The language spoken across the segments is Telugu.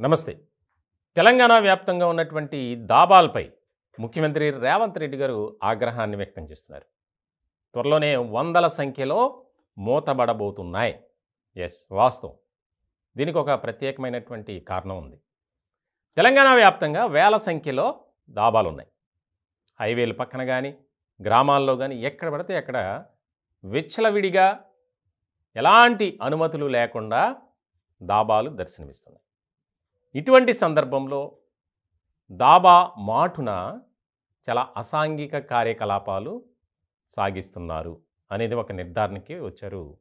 నమస్తే. తెలంగాణ వ్యాప్తంగా ఉన్నటువంటి దాబాలపై ముఖ్యమంత్రి రేవంత్ రెడ్డి గారు ఆగ్రహాన్ని వ్యక్తం చేస్తున్నారు. త్వరలోనే వందల సంఖ్యలో మూతబడబోతున్నాయి. ఎస్ వాస్తవం. దీనికి ఒక ప్రత్యేకమైనటువంటి కారణం ఉంది. తెలంగాణ వ్యాప్తంగా వేల సంఖ్యలో దాబాలు ఉన్నాయి హైవేల పక్కన కానీ గ్రామాల్లో కానీ ఎక్కడ పడితే అక్కడ విచ్చలవిడిగా ఎలాంటి అనుమతులు లేకుండా దాబాలు దర్శనమిస్తున్నాయి. ఇటువంటి సందర్భంలో దాబా మాటున చాలా అసాంఘిక కార్యకలాపాలు సాగిస్తున్నారు అనేది ఒక నిర్ధారణకి వచ్చారు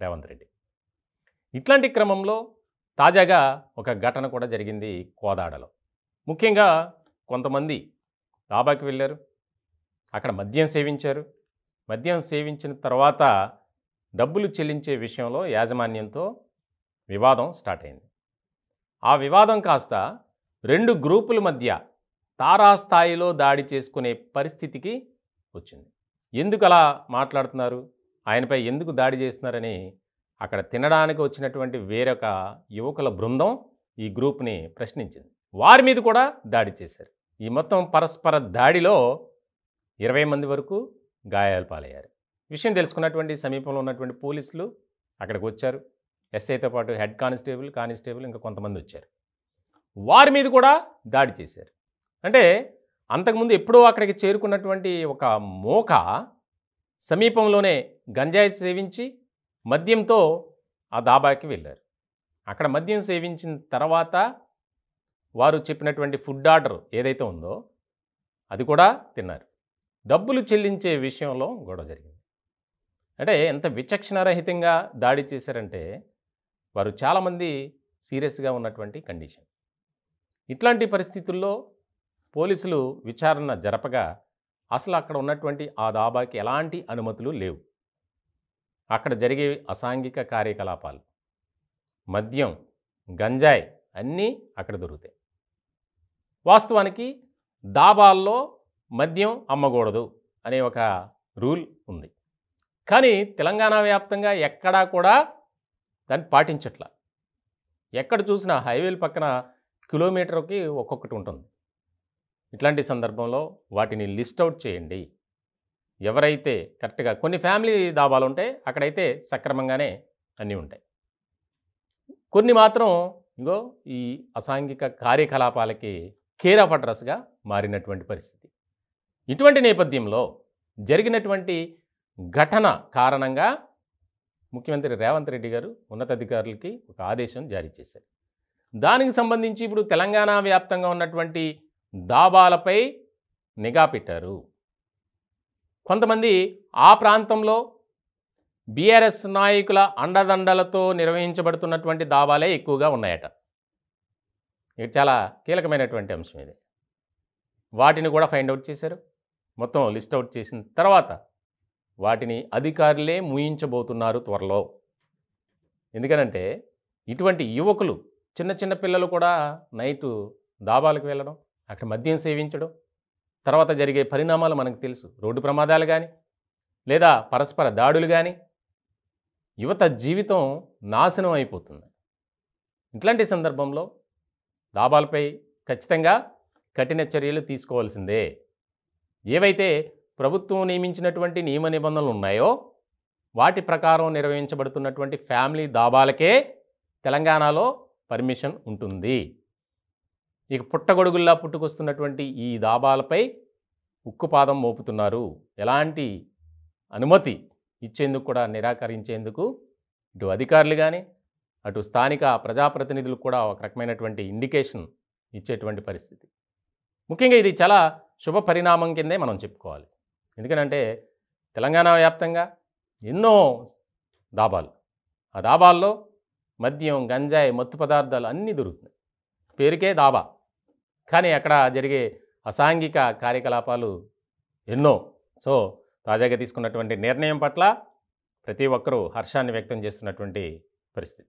రేవంత్ రెడ్డి. ఇట్లాంటి క్రమంలో తాజాగా ఒక ఘటన కూడా జరిగింది కోదాడలో. ముఖ్యంగా కొంతమంది దాబాకి వెళ్ళారు అక్కడ మద్యం సేవించారు. మద్యం సేవించిన తర్వాత డబ్బులు చెల్లించే విషయంలో యాజమాన్యంతో వివాదం స్టార్ట్ అయింది. ఆ వివాదం కాస్త రెండు గ్రూపుల మధ్య తారాస్థాయిలో దాడి చేసుకునే పరిస్థితికి వచ్చింది. ఎందుకు అలా మాట్లాడుతున్నారు? ఆయనపై ఎందుకు దాడి చేస్తున్నారని అక్కడ తినడానికి వచ్చినటువంటి వేరొక యువకుల బృందం ఈ గ్రూప్ని ప్రశ్నించింది. వారి మీద కూడా దాడి చేశారు. ఈ మొత్తం పరస్పర దాడిలో ఇరవై మంది వరకు గాయాలు పాలయ్యారు. విషయం తెలుసుకున్నటువంటి సమీపంలో ఉన్నటువంటి పోలీసులు అక్కడికి వచ్చారు. ఎస్ఐతో పాటు హెడ్ కానిస్టేబుల్ కానిస్టేబుల్ ఇంకా కొంతమంది వచ్చారు. వారి మీద కూడా దాడి చేశారు. అంటే అంతకుముందు ఎప్పుడో అక్కడికి చేరుకున్నటువంటి ఒక మోక సమీపంలోనే గంజాయి సేవించి మద్యంతో ఆ దాబాకి వెళ్ళారు. అక్కడ మద్యం సేవించిన తర్వాత వారు చెప్పినటువంటి ఫుడ్ ఆర్డర్ ఏదైతే ఉందో అది కూడా తిన్నారు. డబ్బులు చెల్లించే విషయంలో గొడవ జరిగింది. అంటే ఎంత విచక్షణారహితంగా దాడి చేశారంటే వారు చాలామంది సీరియస్గా ఉన్నటువంటి కండిషన్. ఇట్లాంటి పరిస్థితుల్లో పోలీసులు విచారణ జరపగా అసలు అక్కడ ఉన్నటువంటి ఆ దాబాకి ఎలాంటి అనుమతులు లేవు. అక్కడ జరిగే అసాంఘిక కార్యకలాపాలు మద్యం గంజాయి అన్నీ అక్కడ దొరుకుతాయి. వాస్తవానికి దాబాల్లో మద్యం అమ్మకూడదు అనే ఒక రూల్ ఉంది. కానీ తెలంగాణ వ్యాప్తంగా ఎక్కడా కూడా దాన్ని పాటించట్ల. ఎక్కడ చూసినా హైవేల పక్కన కిలోమీటర్కి ఒక్కొక్కటి ఉంటుంది. ఇట్లాంటి సందర్భంలో వాటిని లిస్ట్ అవుట్ చేయండి. ఎవరైతే కరెక్ట్గా కొన్ని ఫ్యామిలీ దాబాలు ఉంటాయి అక్కడైతే సక్రమంగానే అన్నీ ఉంటాయి. కొన్ని మాత్రం ఇంకో ఈ అసాంఘిక కార్యకలాపాలకి కేర్ ఆఫ్ అడ్రస్గా మారినటువంటి పరిస్థితి. ఇటువంటి నేపథ్యంలో జరిగినటువంటి ఘటన కారణంగా ముఖ్యమంత్రి రేవంత్ రెడ్డి గారు ఉన్నతాధికారులకి ఒక ఆదేశం జారీ చేశారు. దానికి సంబంధించి ఇప్పుడు తెలంగాణ వ్యాప్తంగా ఉన్నటువంటి దాబాలపై నిఘా పెట్టారు. కొంతమంది ఆ ప్రాంతంలో బీఆర్ఎస్ నాయకుల అండదండలతో నిర్వహించబడుతున్నటువంటి దాబాలే ఎక్కువగా ఉన్నాయట. ఇది చాలా కీలకమైనటువంటి అంశం ఇది. వాటిని కూడా ఫైండ్ అవుట్ చేశారు. మొత్తం లిస్ట్ అవుట్ చేసిన తర్వాత వాటిని అధికారులే ముయించబోతున్నారు త్వరలో. ఎందుకనంటే ఇటువంటి యువకులు చిన్న చిన్న పిల్లలు కూడా నైటు దాబాలకు వెళ్ళడం అక్కడ మద్యం సేవించడం తర్వాత జరిగే పరిణామాలు మనకు తెలుసు. రోడ్డు ప్రమాదాలు కానీ లేదా పరస్పర దాడులు కానీ యువత జీవితం నాశనం అయిపోతుంది. ఇట్లాంటి సందర్భంలో దాబాలపై ఖచ్చితంగా కఠిన చర్యలు తీసుకోవాల్సిందే. ఏవైతే ప్రభుత్వం నియమించినటువంటి నియమ నిబంధనలు ఉన్నాయో వాటి ప్రకారం నిర్వహించబడుతున్నటువంటి ఫ్యామిలీ దాబాలకే తెలంగాణలో పర్మిషన్ ఉంటుంది. ఇక పుట్టగొడుగుల్లా పుట్టుకొస్తున్నటువంటి ఈ దాబాలపై ఉక్కుపాదం మోపుతున్నారు. ఎలాంటి అనుమతి ఇచ్చేందుకు కూడా నిరాకరించేందుకు ఇటు అధికారులు కానీ అటు స్థానిక ప్రజాప్రతినిధులు కూడా ఒక రకమైనటువంటి ఇండికేషన్ ఇచ్చేటువంటి పరిస్థితి. ముఖ్యంగా ఇది చాలా శుభ పరిణామం కిందే మనం చెప్పుకోవాలి. ఎందుకనంటే తెలంగాణ వ్యాప్తంగా ఎన్నో దాబాలు. ఆ దాబాల్లో మద్యం గంజాయి మత్తు పదార్థాలు అన్నీ దొరుకుతున్నాయి. పేరుకే దాబా. కానీ అక్కడ జరిగే అసాంఘిక కార్యకలాపాలు ఎన్నో. సో తాజాగా తీసుకున్నటువంటి నిర్ణయం పట్ల ప్రతి ఒక్కరూ హర్షాన్ని వ్యక్తం చేస్తున్నటువంటి పరిస్థితి.